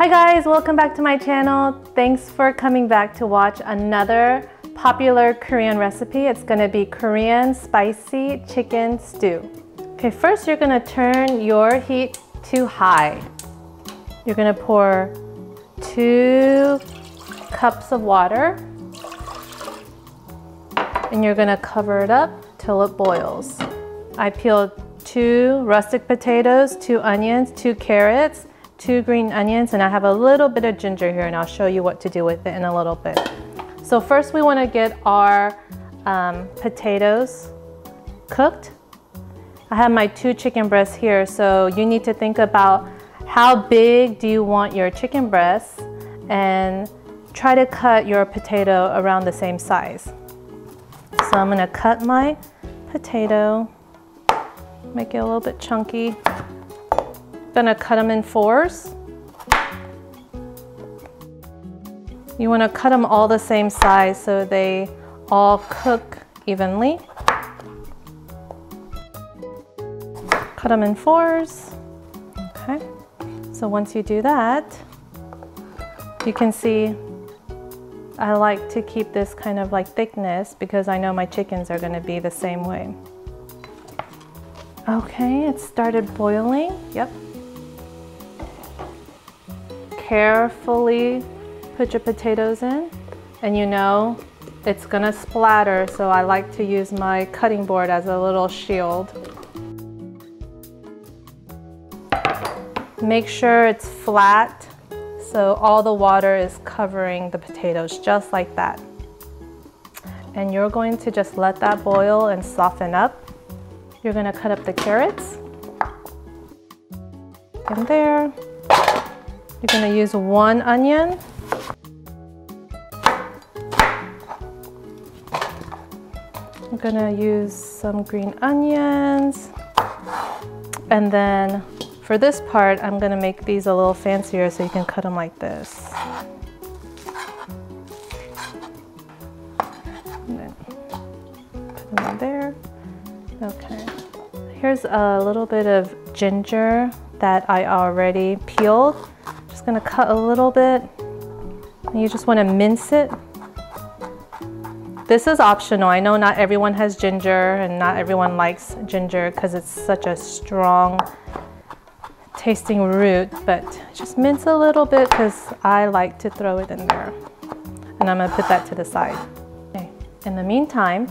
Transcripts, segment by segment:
Hi guys, welcome back to my channel. Thanks for coming back to watch another popular Korean recipe. It's gonna be Korean spicy chicken stew. Okay, first you're gonna turn your heat to high. You're gonna pour two cups of water and you're gonna cover it up till it boils. I peeled two rustic potatoes, two onions, two carrots, two green onions, and I have a little bit of ginger here and I'll show you what to do with it in a little bit. So first we wanna get our um, potatoes cooked. I have my two chicken breasts here, so you need to think about how big do you want your chicken breasts and try to cut your potato around the same size. So I'm gonna cut my potato, make it a little bit chunky. Gonna cut them in fours. You wanna cut them all the same size so they all cook evenly. Cut them in fours. Okay, so once you do that, you can see I like to keep this kind of like thickness because I know my chickens are gonna be the same way. Okay, it started boiling, yep. Carefully put your potatoes in and you know it's gonna splatter so I like to use my cutting board as a little shield. Make sure it's flat so all the water is covering the potatoes just like that. And you're going to just let that boil and soften up. You're gonna cut up the carrots. In there. You're gonna use one onion. I'm gonna use some green onions. And then for this part, I'm gonna make these a little fancier so you can cut them like this. put them in there. Okay. Here's a little bit of ginger that I already peeled. Gonna cut a little bit. You just wanna mince it. This is optional. I know not everyone has ginger and not everyone likes ginger because it's such a strong tasting root, but just mince a little bit because I like to throw it in there. And I'm gonna put that to the side. Okay. In the meantime,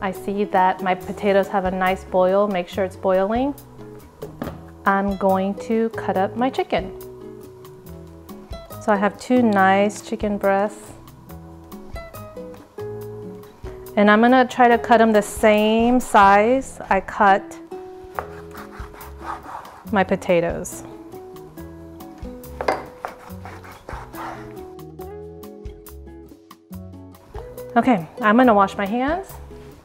I see that my potatoes have a nice boil. Make sure it's boiling. I'm going to cut up my chicken. So I have two nice chicken breasts. And I'm gonna try to cut them the same size I cut my potatoes. Okay, I'm gonna wash my hands.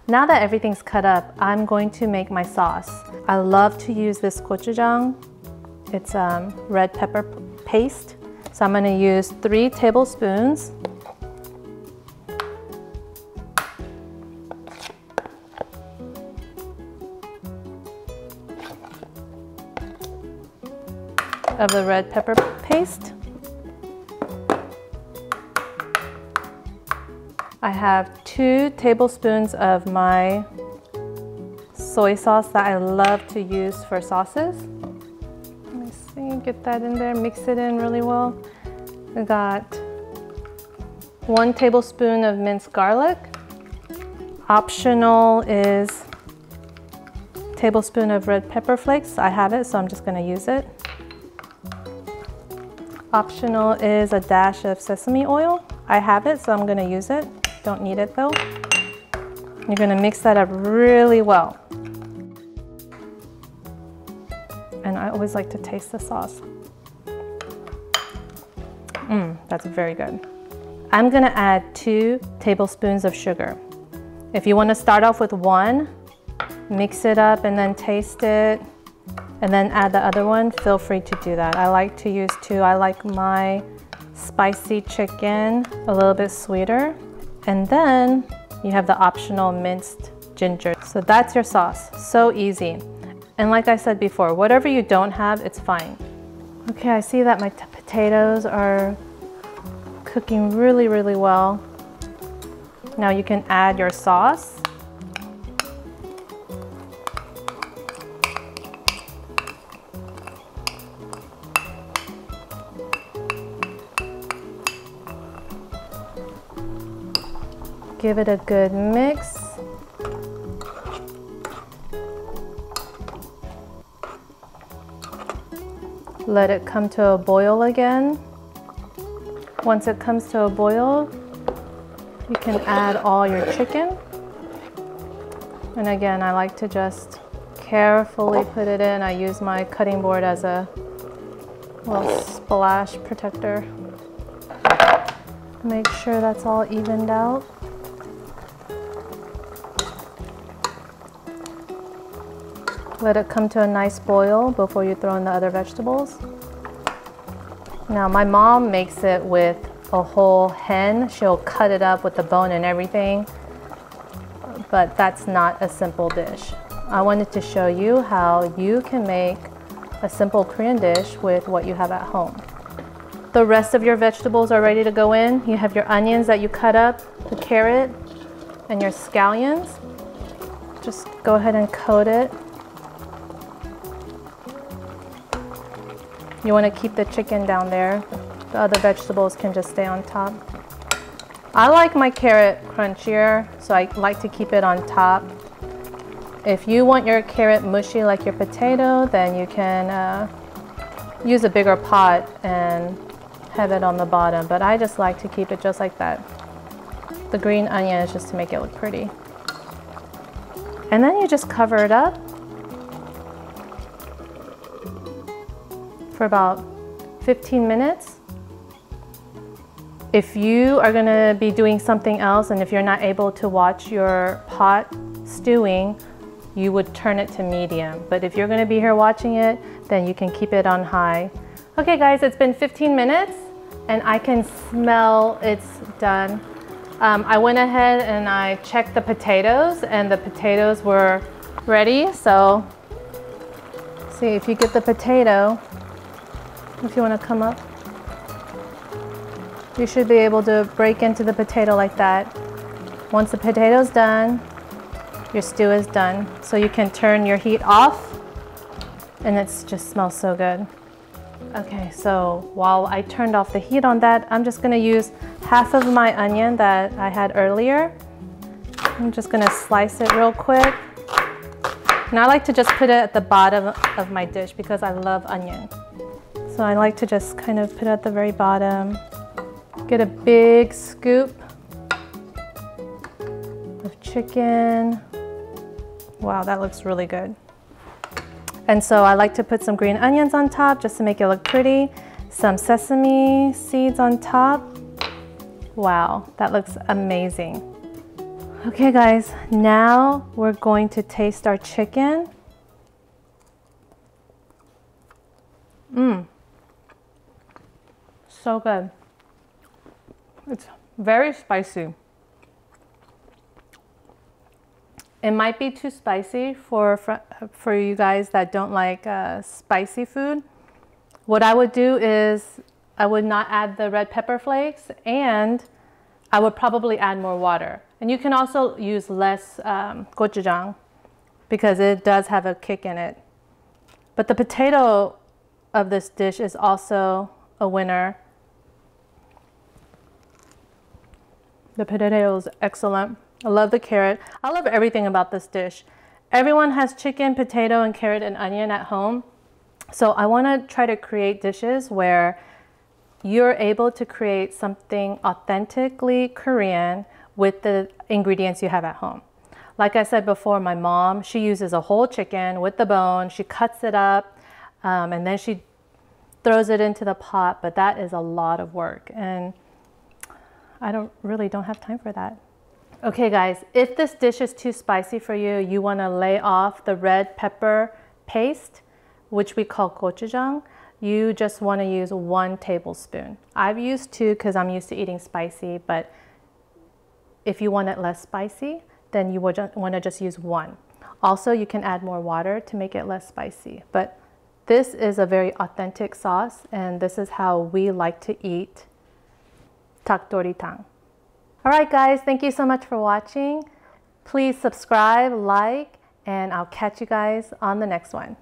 Now that everything's cut up, I'm going to make my sauce. I love to use this gochujang. It's um, red pepper paste. So I'm gonna use three tablespoons of the red pepper paste. I have two tablespoons of my soy sauce that I love to use for sauces. Get that in there, mix it in really well. I got one tablespoon of minced garlic. Optional is tablespoon of red pepper flakes. I have it, so I'm just gonna use it. Optional is a dash of sesame oil. I have it, so I'm gonna use it. Don't need it though. You're gonna mix that up really well. I always like to taste the sauce. Mmm, that's very good. I'm gonna add two tablespoons of sugar. If you wanna start off with one, mix it up and then taste it and then add the other one, feel free to do that. I like to use two. I like my spicy chicken a little bit sweeter. And then you have the optional minced ginger. So that's your sauce, so easy. And like I said before, whatever you don't have, it's fine. Okay, I see that my potatoes are cooking really, really well. Now you can add your sauce. Give it a good mix. Let it come to a boil again. Once it comes to a boil, you can add all your chicken. And again, I like to just carefully put it in. I use my cutting board as a little splash protector. Make sure that's all evened out. Let it come to a nice boil before you throw in the other vegetables. Now my mom makes it with a whole hen. She'll cut it up with the bone and everything, but that's not a simple dish. I wanted to show you how you can make a simple Korean dish with what you have at home. The rest of your vegetables are ready to go in. You have your onions that you cut up, the carrot, and your scallions. Just go ahead and coat it You want to keep the chicken down there. The other vegetables can just stay on top. I like my carrot crunchier, so I like to keep it on top. If you want your carrot mushy like your potato, then you can uh, use a bigger pot and have it on the bottom. But I just like to keep it just like that. The green onion is just to make it look pretty. And then you just cover it up for about 15 minutes. If you are gonna be doing something else and if you're not able to watch your pot stewing, you would turn it to medium. But if you're gonna be here watching it, then you can keep it on high. Okay guys, it's been 15 minutes and I can smell it's done. Um, I went ahead and I checked the potatoes and the potatoes were ready. So see if you get the potato, if you want to come up. You should be able to break into the potato like that. Once the potato's done, your stew is done. So you can turn your heat off and it just smells so good. Okay, so while I turned off the heat on that, I'm just gonna use half of my onion that I had earlier. I'm just gonna slice it real quick. And I like to just put it at the bottom of my dish because I love onion. So I like to just kind of put it at the very bottom. Get a big scoop of chicken. Wow, that looks really good. And so I like to put some green onions on top just to make it look pretty. Some sesame seeds on top. Wow, that looks amazing. Okay guys, now we're going to taste our chicken. Mmm so good. It's very spicy. It might be too spicy for, for, you guys that don't like uh, spicy food. What I would do is I would not add the red pepper flakes and I would probably add more water. And you can also use less um, gochujang because it does have a kick in it. But the potato of this dish is also a winner. The potato is excellent. I love the carrot. I love everything about this dish. Everyone has chicken, potato, and carrot and onion at home. So I want to try to create dishes where you're able to create something authentically Korean with the ingredients you have at home. Like I said before, my mom, she uses a whole chicken with the bone. She cuts it up um, and then she throws it into the pot, but that is a lot of work. And I don't really don't have time for that. Okay guys, if this dish is too spicy for you, you want to lay off the red pepper paste, which we call gochujang. You just want to use one tablespoon. I've used two because I'm used to eating spicy, but if you want it less spicy, then you would want to just use one. Also, you can add more water to make it less spicy, but This is a very authentic sauce and this is how we like to eat takdoritang. All right guys, thank you so much for watching. Please subscribe, like, and I'll catch you guys on the next one.